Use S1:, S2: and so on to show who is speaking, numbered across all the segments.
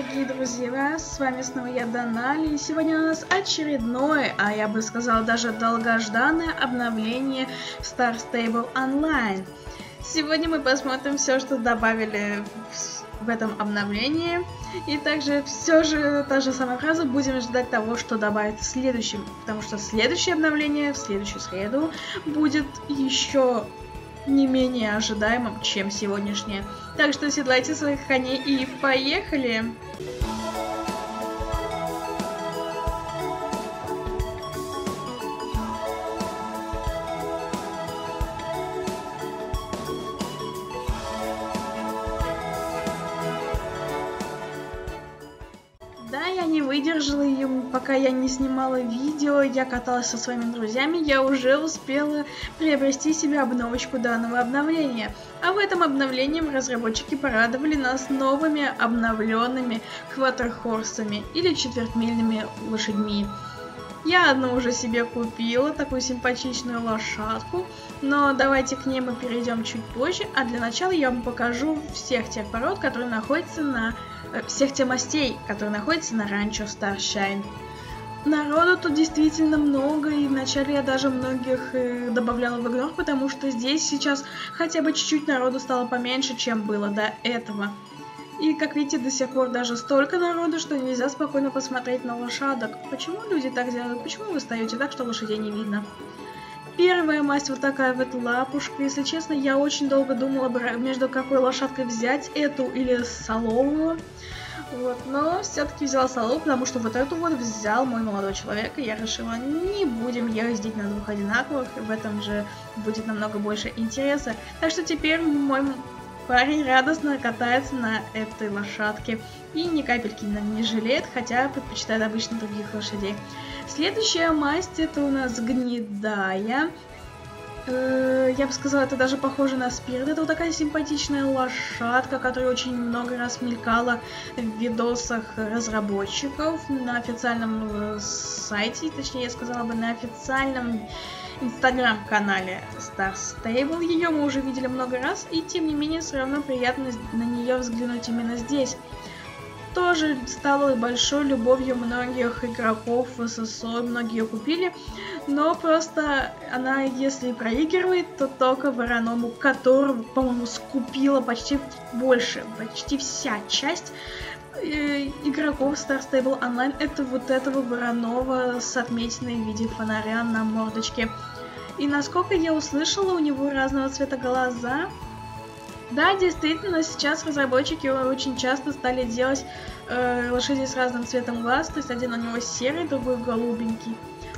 S1: дорогие друзья, с вами снова я, Донали, и сегодня у нас очередное, а я бы сказала даже долгожданное обновление Star Stable Online. Сегодня мы посмотрим все, что добавили в этом обновлении, и также все же та же самая фраза, будем ждать того, что добавят в следующем, потому что следующее обновление в следующую среду будет еще не менее ожидаемым, чем сегодняшнее. Так что седлайте своих коней и поехали! Música выдержала ее, пока я не снимала видео, я каталась со своими друзьями, я уже успела приобрести себе обновочку данного обновления. А в этом обновлении разработчики порадовали нас новыми обновленными квадрхорсами или четвертьмильными лошадьми. Я одну уже себе купила, такую симпатичную лошадку, но давайте к ней мы перейдем чуть позже, а для начала я вам покажу всех тех пород, которые находятся на... Э, всех тех мастей, которые находятся на ранчо Старшайн. Народу тут действительно много, и вначале я даже многих э, добавляла в игнор, потому что здесь сейчас хотя бы чуть-чуть народу стало поменьше, чем было до этого. И, как видите, до сих пор даже столько народу, что нельзя спокойно посмотреть на лошадок. Почему люди так делают? Почему вы стоите так, что лошадей не видно? Первая масть вот такая вот лапушка. Если честно, я очень долго думала, между какой лошадкой взять, эту или соловую. Вот, но все-таки взяла солову, потому что вот эту вот взял мой молодой человек, и я решила, не будем ездить на двух одинаковых, в этом же будет намного больше интереса. Так что теперь мой Парень радостно катается на этой лошадке и ни капельки не жалеет, хотя предпочитает обычно других лошадей. Следующая масть это у нас гнедая. Э, я бы сказала, это даже похоже на спирт. Это вот такая симпатичная лошадка, которая очень много раз мелькала в видосах разработчиков на официальном э, сайте, точнее я сказала бы на официальном инстаграм-канале Star Stable. Ее мы уже видели много раз, и тем не менее все равно приятно на нее взглянуть именно здесь. Тоже стала большой любовью многих игроков в ССО, многие купили, но просто она, если проигрывает, то только Вороному, которого, по-моему, скупила почти больше, почти вся часть э, игроков Star Stable Online это вот этого Воронова с отметиной в виде фонаря на мордочке. И насколько я услышала, у него разного цвета глаза. Да, действительно, сейчас разработчики очень часто стали делать э, лошадей с разным цветом глаз, то есть один у него серый, другой голубенький.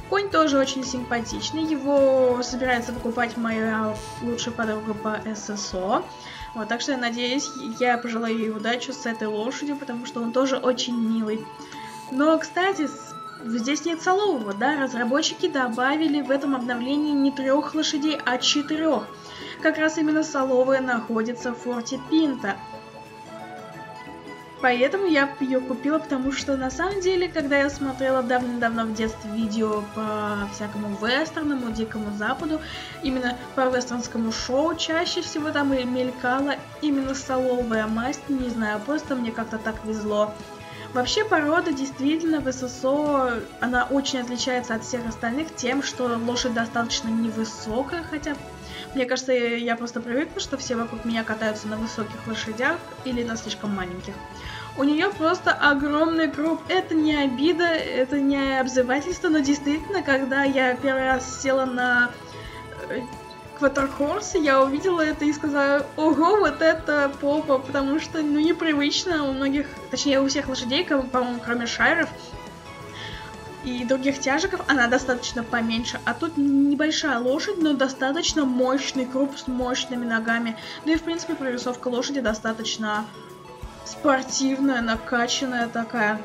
S1: Конь тоже очень симпатичный, его собирается покупать моя лучшая подруга по ССО. Вот, так что я надеюсь, я пожелаю ей удачи с этой лошадью, потому что он тоже очень милый. Но, кстати, здесь нет солового, да, разработчики добавили в этом обновлении не трех лошадей, а четырех. Как раз именно соловая находится в форте Пинта. Поэтому я ее купила, потому что на самом деле, когда я смотрела давно-давно в детстве видео по всякому вестерному, дикому западу, именно по вестернскому шоу, чаще всего там и мелькала именно соловая масть, не знаю, просто мне как-то так везло. Вообще порода действительно в ССО, она очень отличается от всех остальных тем, что лошадь достаточно невысокая, хотя мне кажется, я просто привыкла, что все вокруг меня катаются на высоких лошадях или на слишком маленьких. У нее просто огромный круп. Это не обида, это не обзывательство, но действительно, когда я первый раз села на э, Кватерхорс, я увидела это и сказала, ого, вот это попа, потому что, ну, непривычно у многих, точнее, у всех лошадей, по-моему, кроме шайров, и других тяжиков она достаточно поменьше. А тут небольшая лошадь, но достаточно мощный круп с мощными ногами. Да и, в принципе, прорисовка лошади достаточно спортивная, накачанная такая.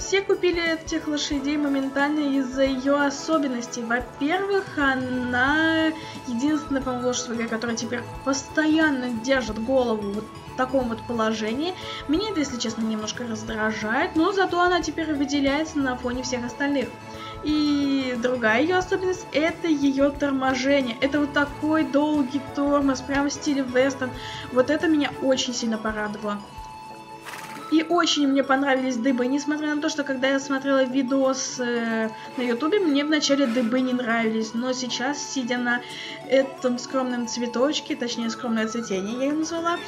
S1: Все купили этих лошадей моментально из-за ее особенностей. Во-первых, она единственная, по-моему, лошадь в игре, которая теперь постоянно держит голову вот в таком вот положении. Меня это, если честно, немножко раздражает, но зато она теперь выделяется на фоне всех остальных. И другая ее особенность это ее торможение. Это вот такой долгий тормоз, прямо в стиле вестерн. Вот это меня очень сильно порадовало. И очень мне понравились дыбы, несмотря на то, что когда я смотрела видос э, на ютубе, мне вначале дыбы не нравились, но сейчас, сидя на этом скромном цветочке, точнее скромное цветение я ее назвала,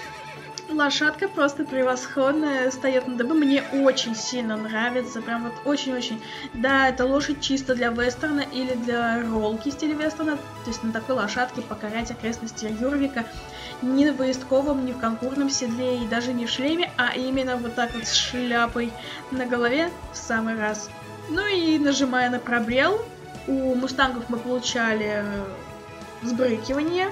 S1: лошадка просто превосходная, стоит на дыбы, мне очень сильно нравится, прям вот очень-очень. Да, это лошадь чисто для вестерна или для роллки в стиле вестерна, то есть на такой лошадке покорять окрестности Юрвика ни в поисковом, ни в конкурсном седле и даже не в шлеме, а именно вот так вот с шляпой на голове в самый раз. Ну и нажимая на пробел, у мустангов мы получали сбрыкивание,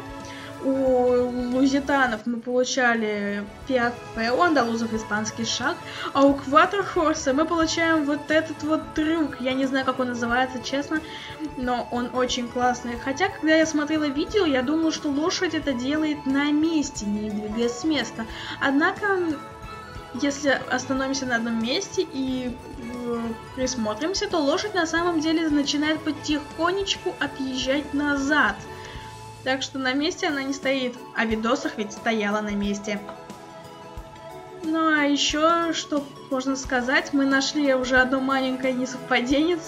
S1: у лузитанов мы получали пиафе, у андалузов испанский шаг, а у кватерхорса мы получаем вот этот вот трюк. Я не знаю, как он называется, честно, но он очень классный. Хотя, когда я смотрела видео, я думала, что лошадь это делает на месте, не двигаясь с места. Однако, если остановимся на одном месте и э, присмотримся, то лошадь на самом деле начинает потихонечку отъезжать назад – так что на месте она не стоит, а в видосах ведь стояла на месте. Ну а еще, что можно сказать, мы нашли уже одно маленькое несовпадение.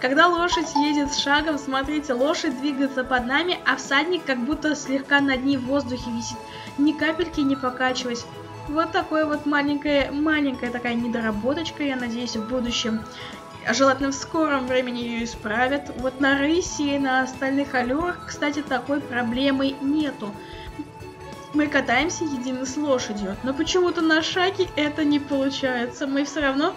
S1: Когда лошадь едет шагом, смотрите, лошадь двигается под нами, а всадник как будто слегка над ней в воздухе висит. Ни капельки не покачиваясь. Вот такое вот маленькая, маленькая такая недоработочка, я надеюсь, в будущем а желательно в скором времени ее исправят. Вот на рысе и на остальных аллюрах, кстати, такой проблемы нету. Мы катаемся едины с лошадью, но почему-то на шаге это не получается. Мы все равно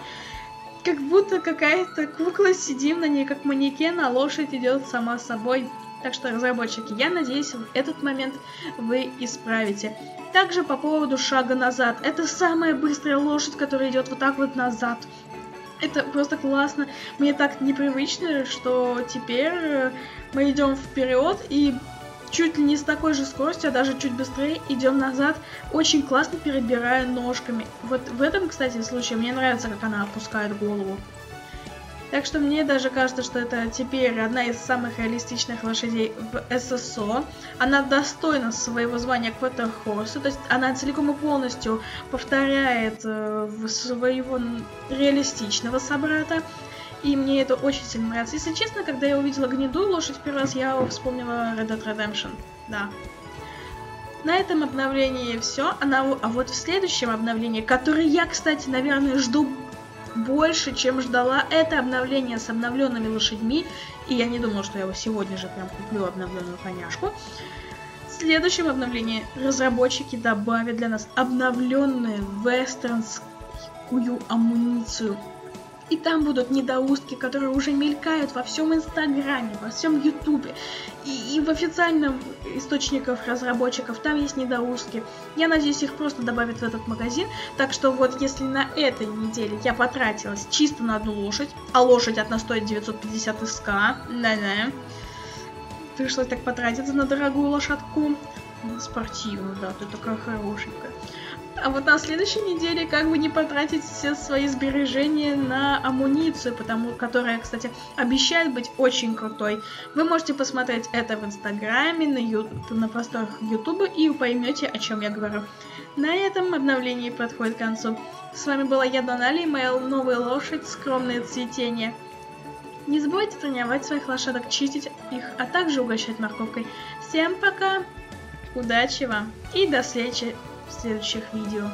S1: как будто какая-то кукла, сидим на ней как манекен, а лошадь идет сама собой. Так что, разработчики, я надеюсь, в этот момент вы исправите. Также по поводу шага назад. Это самая быстрая лошадь, которая идет вот так вот назад. Это просто классно. Мне так непривычно, что теперь э, мы идем вперед и чуть ли не с такой же скоростью, а даже чуть быстрее идем назад, очень классно перебирая ножками. Вот в этом, кстати, случае мне нравится, как она опускает голову. Так что мне даже кажется, что это теперь одна из самых реалистичных лошадей в ССО. Она достойна своего звания Квотерхорса, то есть она целиком и полностью повторяет э, своего реалистичного собрата. И мне это очень сильно нравится. Если честно, когда я увидела гнедую лошадь первый раз, я вспомнила Red Dead Redemption. Да. На этом обновлении все. А, а вот в следующем обновлении, которое я, кстати, наверное, жду больше, чем ждала. Это обновление с обновленными лошадьми. И я не думала, что я его сегодня же прям куплю обновленную коняшку. В следующем обновлении разработчики добавят для нас обновленную вестернскую амуницию. И там будут недоустки, которые уже мелькают во всем Инстаграме, во всем Ютубе. И, и в официальном источниках разработчиков там есть недоустки. Я надеюсь, их просто добавят в этот магазин. Так что вот если на этой неделе я потратилась чисто на одну лошадь, а лошадь одна стоит 950 СК, да-да, пришлось так потратиться на дорогую лошадку. Спортивную, да, ты такая хорошенькая. А вот на следующей неделе как бы не потратить все свои сбережения на амуницию, потому которая, кстати, обещает быть очень крутой. Вы можете посмотреть это в Инстаграме, на, ю... на просторах Ютуба и поймете, о чем я говорю. На этом обновление подходит к концу. С вами была я, Донали, моя новая лошадь, скромное цветение. Не забывайте тренировать своих лошадок, чистить их, а также угощать морковкой. Всем пока, удачи вам и до встречи в следующих видео.